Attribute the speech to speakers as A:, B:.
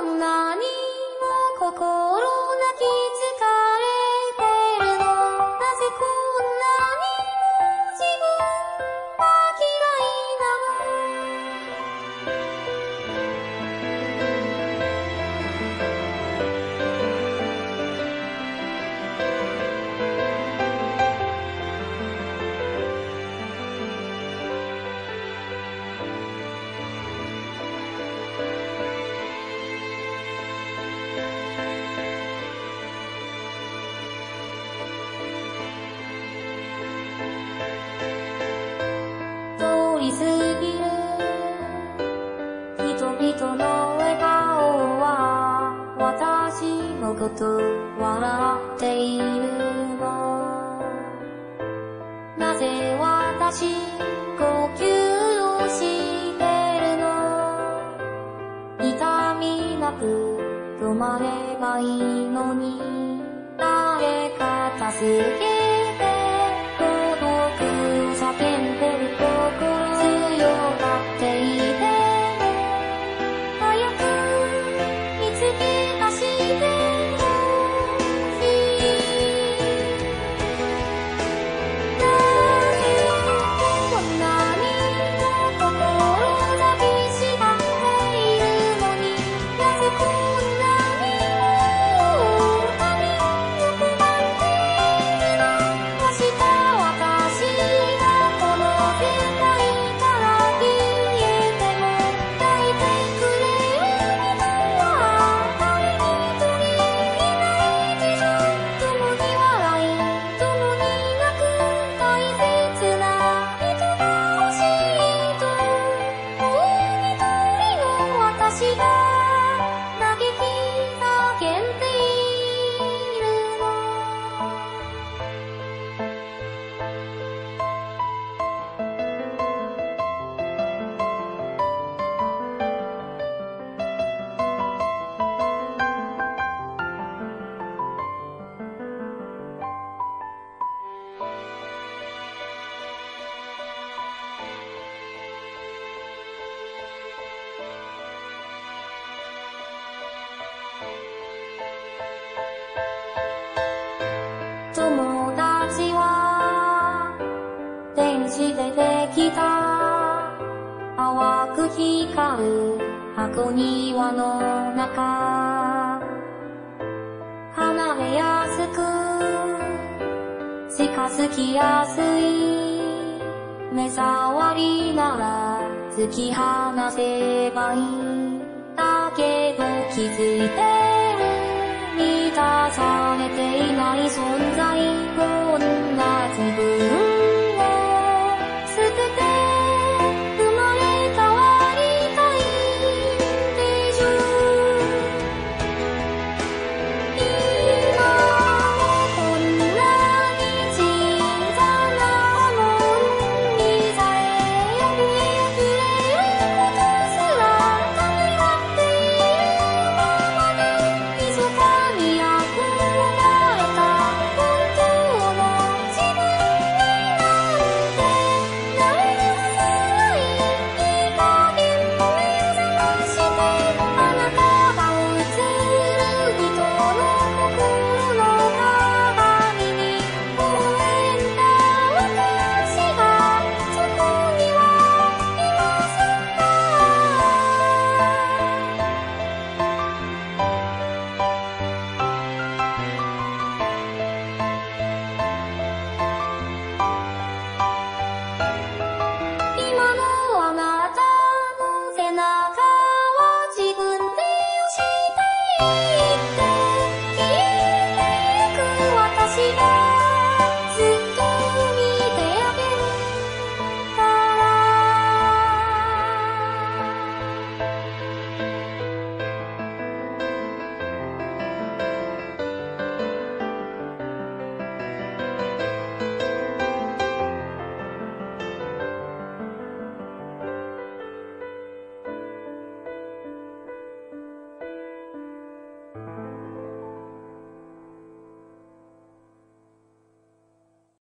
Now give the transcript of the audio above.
A: んなになぜ私、呼吸をしてるの？痛みなく止まればいいのに、誰か助けて、孤独叫んでる。う箱庭の中。離れやすく近づきやすい。目障りなら突き放せばいい。だけど気づいて